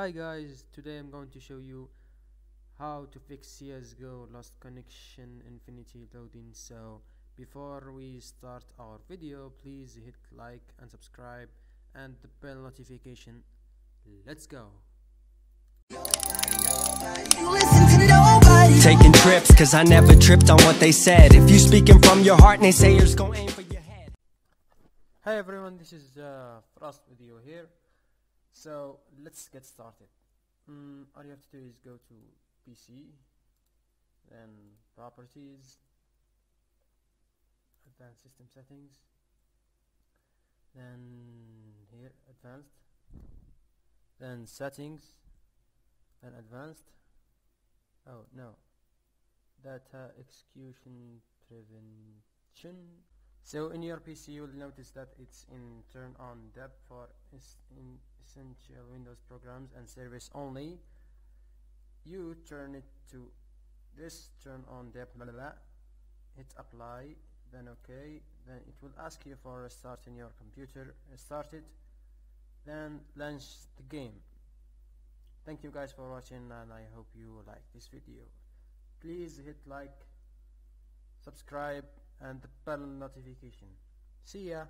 Hi guys, today I'm going to show you how to fix CSGO lost connection infinity loading so before we start our video please hit like and subscribe and the bell notification let's go Taking trips, cause I never tripped on what they said. If you speaking from your heart, naysayers gon' aim for your head. Hi everyone, this is uh, Frost video here. So let's get started. Mm, all you have to do is go to PC, then Properties, Advanced System Settings, then here Advanced, then Settings, then Advanced. Oh no, Data Execution Prevention so in your PC you will notice that it's in turn on DEP for essential Windows programs and service only. You turn it to this turn on DEP blah, blah, blah. hit apply then OK then it will ask you for restarting your computer restart it then launch the game thank you guys for watching and I hope you like this video please hit like subscribe and the bell notification. See ya!